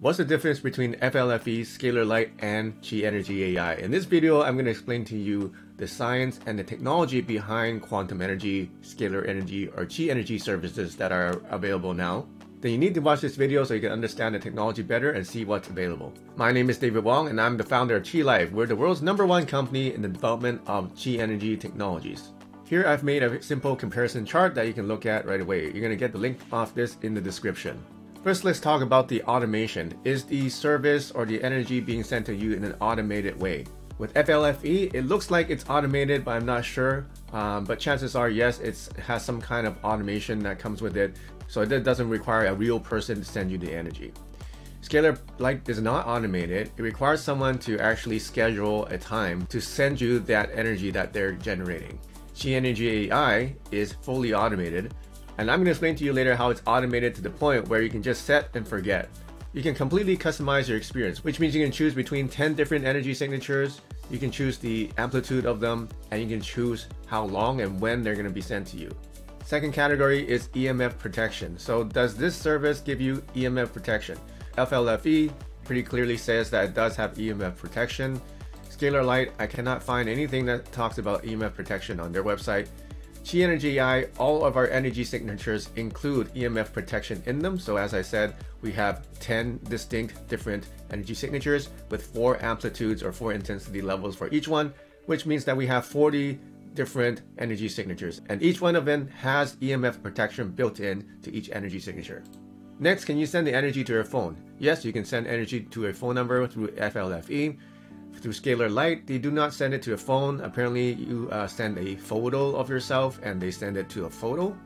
What's the difference between FLFE, scalar light, and Qi Energy AI? In this video, I'm going to explain to you the science and the technology behind quantum energy, scalar energy, or Qi energy services that are available now. Then you need to watch this video so you can understand the technology better and see what's available. My name is David Wong and I'm the founder of Qi Life. We're the world's number one company in the development of Qi energy technologies. Here I've made a simple comparison chart that you can look at right away. You're going to get the link of this in the description. First, let's talk about the automation. Is the service or the energy being sent to you in an automated way? With FLFE, it looks like it's automated, but I'm not sure. Um, but chances are, yes, it has some kind of automation that comes with it. So it doesn't require a real person to send you the energy. Scalar Light is not automated. It requires someone to actually schedule a time to send you that energy that they're generating. Qi Energy AI is fully automated, and I'm going to explain to you later how it's automated to the point where you can just set and forget. You can completely customize your experience, which means you can choose between 10 different energy signatures, you can choose the amplitude of them, and you can choose how long and when they're going to be sent to you. Second category is EMF protection. So does this service give you EMF protection? FLFE pretty clearly says that it does have EMF protection. Scalar Light, I cannot find anything that talks about EMF protection on their website. Qi Energy AI, all of our energy signatures include EMF protection in them. So as I said, we have 10 distinct different energy signatures with four amplitudes or four intensity levels for each one, which means that we have 40 different energy signatures. And each one of them has EMF protection built in to each energy signature. Next, can you send the energy to your phone? Yes, you can send energy to a phone number through FLFE through Scalar Light, they do not send it to a phone. Apparently, you uh, send a photo of yourself and they send it to a photo.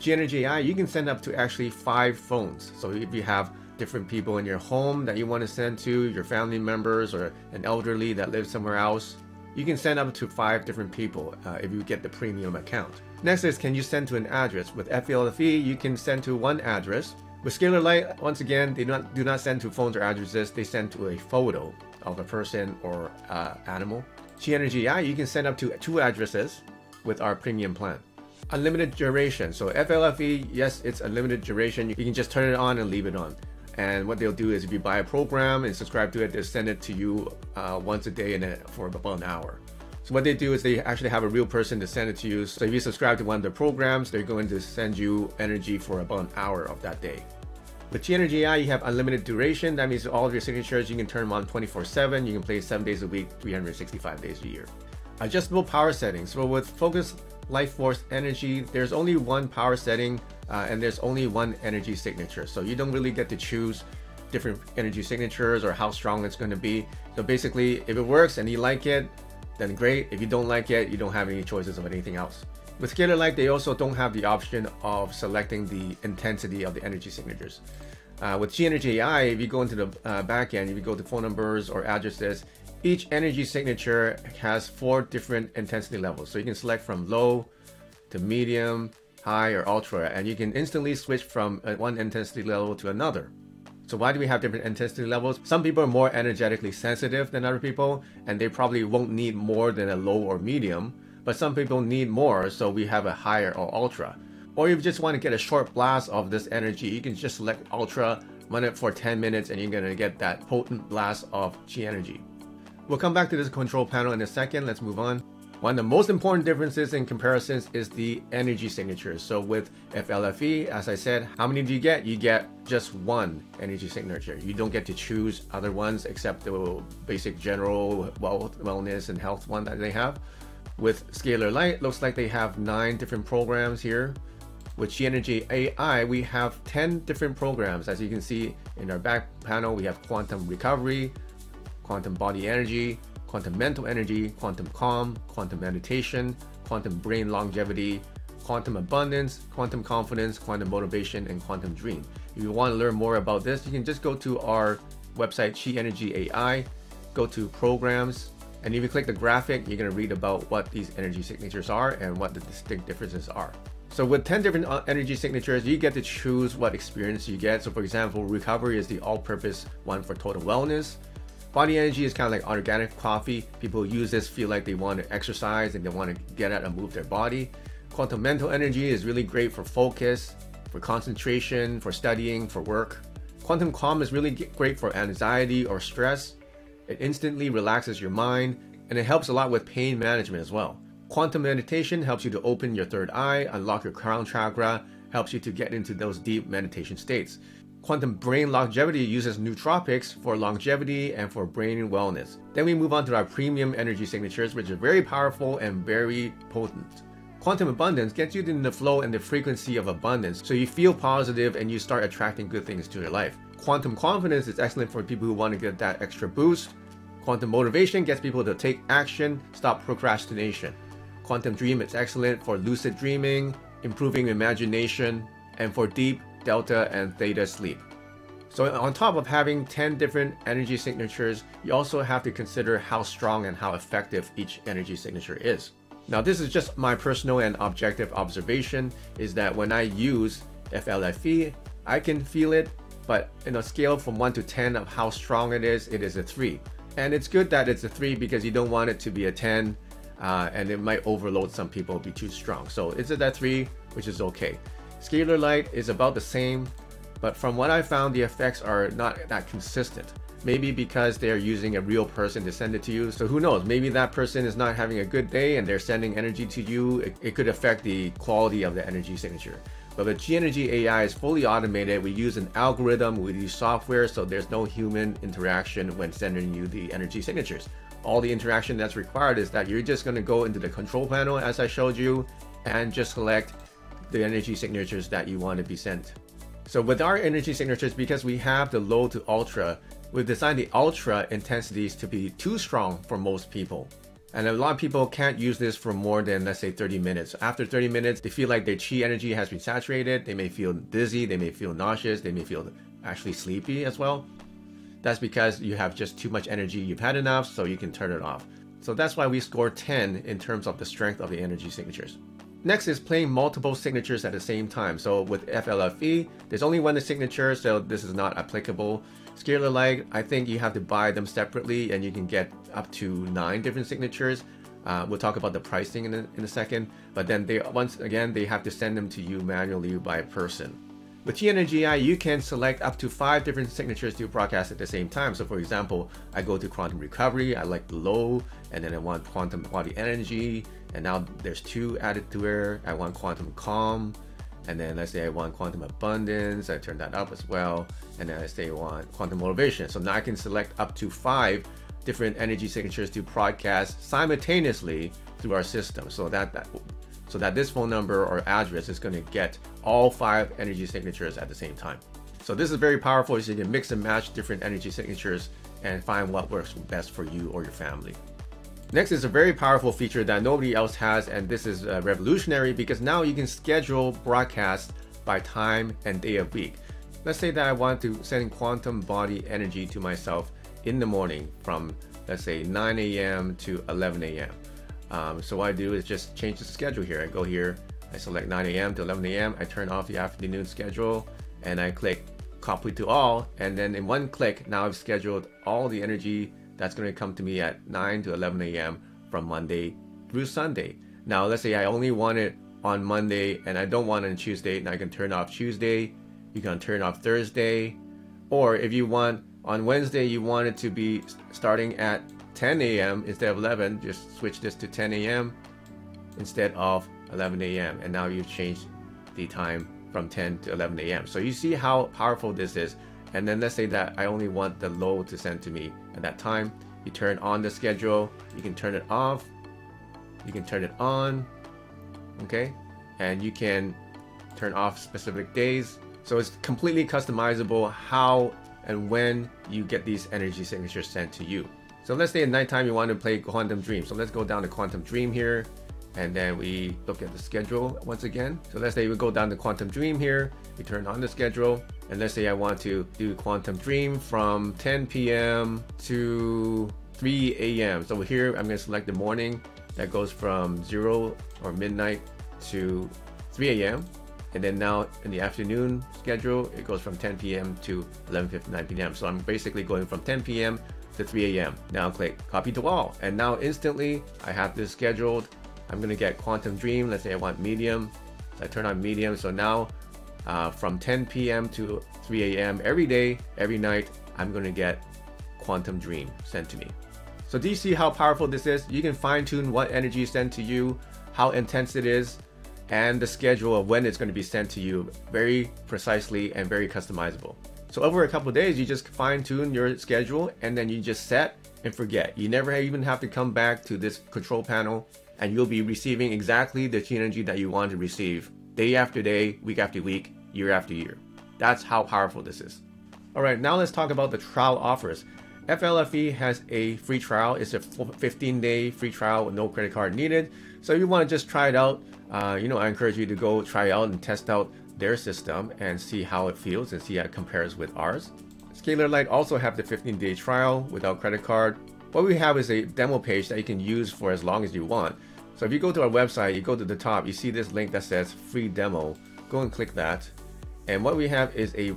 Qi Energy AI, you can send up to actually five phones. So if you have different people in your home that you want to send to, your family members or an elderly that lives somewhere else, you can send up to five different people uh, if you get the premium account. Next is can you send to an address? With FLFE, you can send to one address. With Scalar Light, once again, they do not, do not send to phones or addresses, they send to a photo of a person or uh, animal. AI, you can send up to two addresses with our premium plan. Unlimited duration. So FLFE, yes, it's unlimited duration. You can just turn it on and leave it on. And what they'll do is if you buy a program and subscribe to it, they'll send it to you uh, once a day and for about an hour. So what they do is they actually have a real person to send it to you. So if you subscribe to one of their programs, they're going to send you energy for about an hour of that day. With Energy AI, you have unlimited duration. That means all of your signatures, you can turn them on 24-7. You can play 7 days a week, 365 days a year. Adjustable power settings. So with Focus Life Force Energy, there's only one power setting uh, and there's only one energy signature. So you don't really get to choose different energy signatures or how strong it's going to be. So basically, if it works and you like it, then great. If you don't like it, you don't have any choices of anything else. With Scalar Light, they also don't have the option of selecting the intensity of the energy signatures. Uh, with Qi Energy AI, if you go into the uh, backend, if you go to phone numbers or addresses, each energy signature has four different intensity levels. So you can select from low to medium, high, or ultra, and you can instantly switch from uh, one intensity level to another. So why do we have different intensity levels? Some people are more energetically sensitive than other people, and they probably won't need more than a low or medium but some people need more, so we have a higher or ultra. Or if you just want to get a short blast of this energy, you can just select ultra, run it for 10 minutes, and you're going to get that potent blast of Qi energy. We'll come back to this control panel in a second. Let's move on. One of the most important differences in comparisons is the energy signatures. So with FLFE, as I said, how many do you get? You get just one energy signature. You don't get to choose other ones except the basic general well, wellness and health one that they have. With Scalar Light, looks like they have nine different programs here. With Qi Energy AI, we have 10 different programs. As you can see in our back panel, we have quantum recovery, quantum body energy, quantum mental energy, quantum calm, quantum meditation, quantum brain longevity, quantum abundance, quantum confidence, quantum motivation, and quantum dream. If you want to learn more about this, you can just go to our website, Qi Energy AI, go to programs, and if you click the graphic, you're to read about what these energy signatures are and what the distinct differences are. So with 10 different uh, energy signatures, you get to choose what experience you get. So for example, recovery is the all-purpose one for total wellness. Body energy is kind of like organic coffee. People use this feel like they want to exercise and they want to get out and move their body. Quantum mental energy is really great for focus, for concentration, for studying, for work. Quantum Calm is really great for anxiety or stress. It instantly relaxes your mind and it helps a lot with pain management as well. Quantum meditation helps you to open your third eye, unlock your crown chakra, helps you to get into those deep meditation states. Quantum Brain Longevity uses nootropics for longevity and for brain wellness. Then we move on to our premium energy signatures, which are very powerful and very potent. Quantum Abundance gets you in the flow and the frequency of abundance, so you feel positive and you start attracting good things to your life. Quantum Confidence is excellent for people who want to get that extra boost. Quantum Motivation gets people to take action, stop procrastination. Quantum Dream is excellent for lucid dreaming, improving imagination, and for deep delta, and theta sleep. So on top of having 10 different energy signatures, you also have to consider how strong and how effective each energy signature is. Now this is just my personal and objective observation is that when I use FLFE, I can feel it, but in a scale from 1 to 10 of how strong it is, it is a 3. And it's good that it's a 3 because you don't want it to be a 10 uh, and it might overload some people, be too strong. So it's at that 3, which is okay. Scalar light is about the same, but from what I found, the effects are not that consistent. Maybe because they're using a real person to send it to you. So who knows? Maybe that person is not having a good day and they're sending energy to you. It, it could affect the quality of the energy signature. But the Qi Energy AI is fully automated. We use an algorithm, we use software, so there's no human interaction when sending you the energy signatures. All the interaction that's required is that you're just gonna go into the control panel as I showed you and just select the energy signatures that you want to be sent. So with our energy signatures, because we have the low to ultra, we've designed the ultra intensities to be too strong for most people. And a lot of people can't use this for more than, let's say, 30 minutes. After 30 minutes, they feel like their chi energy has been saturated. They may feel dizzy, they may feel nauseous, they may feel actually sleepy as well. That's because you have just too much energy. You've had enough, so you can turn it off. So that's why we score 10 in terms of the strength of the energy signatures. Next is playing multiple signatures at the same time. So with FLFE, there's only one signature, so this is not applicable. Scalar Light, I think you have to buy them separately and you can get up to nine different signatures. Uh, we'll talk about the pricing in a, in a second, but then they once again, they have to send them to you manually by person. With Qi Energy you can select up to five different signatures to broadcast at the same time. So for example, I go to quantum recovery, I like the low, and then I want quantum body energy, and now there's two added to it. I want quantum calm, and then let's say I want quantum abundance, I turn that up as well, and then I say I want quantum motivation. So now I can select up to five different energy signatures to broadcast simultaneously through our system. So that, that so that this phone number or address is going to get all five energy signatures at the same time. So this is very powerful so you can mix and match different energy signatures and find what works best for you or your family. Next is a very powerful feature that nobody else has and this is uh, revolutionary because now you can schedule broadcasts by time and day of week. Let's say that I want to send quantum body energy to myself in the morning from let's say 9 a.m. to 11 a.m. Um, so what I do is just change the schedule here. I go here, I select 9 a.m. to 11 a.m. I turn off the afternoon schedule and I click copy to all. And then in one click, now I've scheduled all the energy that's going to come to me at 9 to 11 a.m. from Monday through Sunday. Now, let's say I only want it on Monday and I don't want it on Tuesday, and I can turn off Tuesday. You can turn off Thursday. Or if you want on Wednesday, you want it to be starting at 10 a.m. instead of 11, just switch this to 10 a.m. instead of 11 a.m. And now you've changed the time from 10 to 11 a.m. So you see how powerful this is. And then let's say that I only want the low to send to me at that time. You turn on the schedule, you can turn it off, you can turn it on, okay? And you can turn off specific days. So it's completely customizable how and when you get these energy signatures sent to you. So let's say at nighttime you want to play Quantum Dream. So let's go down to Quantum Dream here. And then we look at the schedule once again. So let's say we go down to Quantum Dream here. We turn on the schedule. And let's say I want to do Quantum Dream from 10 p.m. to 3 a.m. So here I'm going to select the morning. That goes from 0 or midnight to 3 a.m. And then now in the afternoon schedule, it goes from 10 p.m. to 11.59 p.m. So I'm basically going from 10 p.m to 3 a.m. Now click copy to all and now instantly I have this scheduled. I'm gonna get quantum dream. Let's say I want medium. So I turn on medium. So now uh, from 10 p.m. to 3 a.m. every day, every night, I'm going to get Quantum Dream sent to me. So do you see how powerful this is? You can fine tune what energy is sent to you, how intense it is, and the schedule of when it's going to be sent to you very precisely and very customizable. So over a couple days, you just fine tune your schedule and then you just set and forget. You never even have to come back to this control panel and you'll be receiving exactly the chi energy that you want to receive day after day, week after week, year after year. That's how powerful this is. All right, now let's talk about the trial offers. FLFE has a free trial. It's a 15 day free trial with no credit card needed. So if you want to just try it out, uh, you know, I encourage you to go try out and test out their system and see how it feels and see how it compares with ours. Scalar Light also have the 15 day trial without credit card. What we have is a demo page that you can use for as long as you want. So if you go to our website, you go to the top, you see this link that says free demo. Go and click that. And what we have is a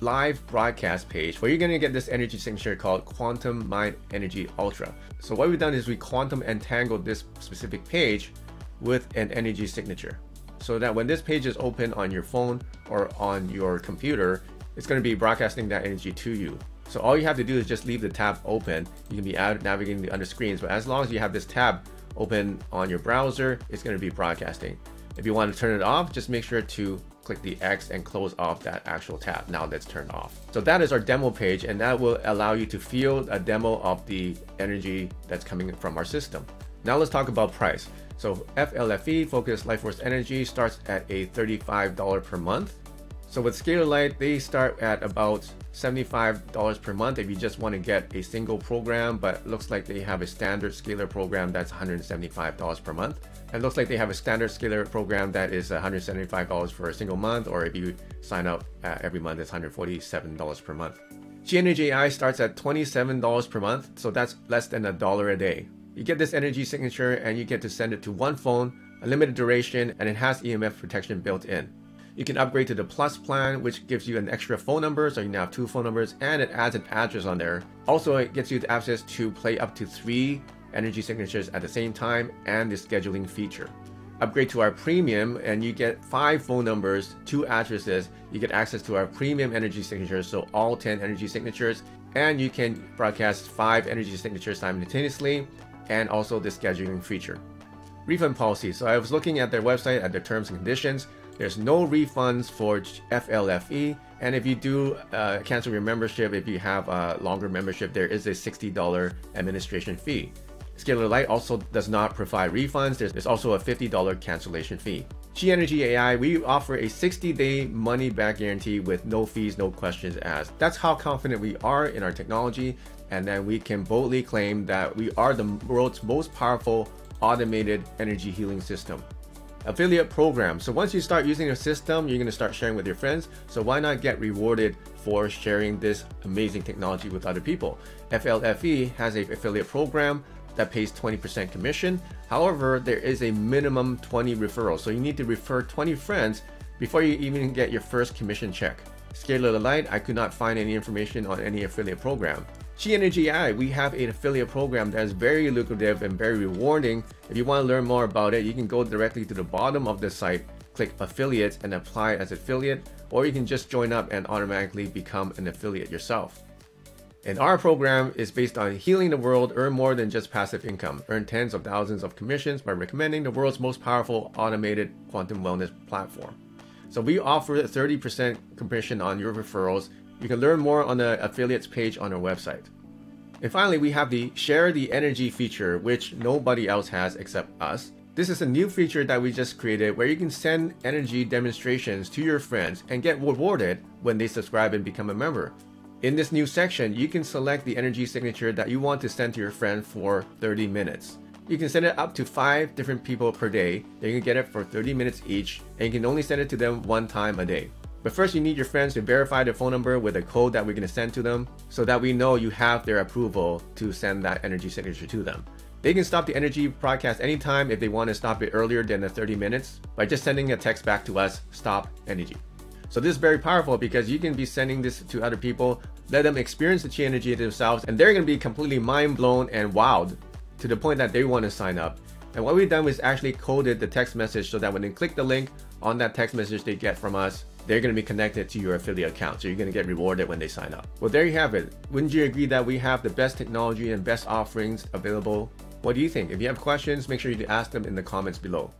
live broadcast page where you're going to get this energy signature called Quantum Mind Energy Ultra. So what we've done is we quantum entangled this specific page with an energy signature so that when this page is open on your phone or on your computer, it's going to be broadcasting that energy to you. So all you have to do is just leave the tab open. You can be navigating the under screens, but as long as you have this tab open on your browser, it's going to be broadcasting. If you want to turn it off, just make sure to click the X and close off that actual tab. Now that's turned off. So that is our demo page and that will allow you to feel a demo of the energy that's coming from our system. Now let's talk about price. So FLFE, Focus Life Force Energy, starts at a $35 per month. So with Scalar Light, they start at about $75 per month if you just want to get a single program, but looks like they have a standard scalar program that's $175 per month. It looks like they have a standard scalar program that is $175 for a single month, or if you sign up uh, every month, it's $147 per month. Energy AI starts at $27 per month, so that's less than a dollar a day. You get this energy signature and you get to send it to one phone, a limited duration, and it has EMF protection built in. You can upgrade to the Plus plan, which gives you an extra phone number, so you now have two phone numbers, and it adds an address on there. Also, it gets you access to play up to three energy signatures at the same time and the scheduling feature. Upgrade to our premium, and you get five phone numbers, two addresses. You get access to our premium energy signatures, so all 10 energy signatures, and you can broadcast five energy signatures simultaneously, and also the scheduling feature. Refund policy. So I was looking at their website at the terms and conditions. There's no refunds for FLFE. And if you do uh, cancel your membership, if you have a longer membership, there is a $60 administration fee. Scalar Light also does not provide refunds. There's, there's also a $50 cancellation fee. Qi Energy AI, we offer a 60-day money-back guarantee with no fees, no questions asked. That's how confident we are in our technology, and then we can boldly claim that we are the world's most powerful automated energy healing system affiliate program. So once you start using your system, you're going to start sharing with your friends. So why not get rewarded for sharing this amazing technology with other people? FLFE has a affiliate program that pays 20% commission. However, there is a minimum 20 referrals. So you need to refer 20 friends before you even get your first commission check. Scalar Light, I could not find any information on any affiliate program. Energy we have an affiliate program that is very lucrative and very rewarding. If you want to learn more about it, you can go directly to the bottom of the site, click affiliates and apply as affiliate, or you can just join up and automatically become an affiliate yourself. And our program is based on healing the world, earn more than just passive income, earn tens of thousands of commissions by recommending the world's most powerful automated quantum wellness platform. So we offer a 30% commission on your referrals you can learn more on the affiliates page on our website. And finally, we have the Share the Energy feature, which nobody else has except us. This is a new feature that we just created where you can send energy demonstrations to your friends and get rewarded when they subscribe and become a member. In this new section, you can select the energy signature that you want to send to your friend for 30 minutes. You can send it up to 5 different people per day, you can get it for 30 minutes each, and you can only send it to them one time a day. But first you need your friends to verify their phone number with a code that we're going to send to them so that we know you have their approval to send that energy signature to them. They can stop the energy broadcast anytime if they want to stop it earlier than the 30 minutes by just sending a text back to us, stop energy. So this is very powerful because you can be sending this to other people, let them experience the chi energy themselves, and they're going to be completely mind blown and wowed to the point that they want to sign up. And what we've done is actually coded the text message so that when they click the link on that text message they get from us, they're going to be connected to your affiliate account. So you're going to get rewarded when they sign up. Well, there you have it. Wouldn't you agree that we have the best technology and best offerings available? What do you think? If you have questions, make sure you ask them in the comments below.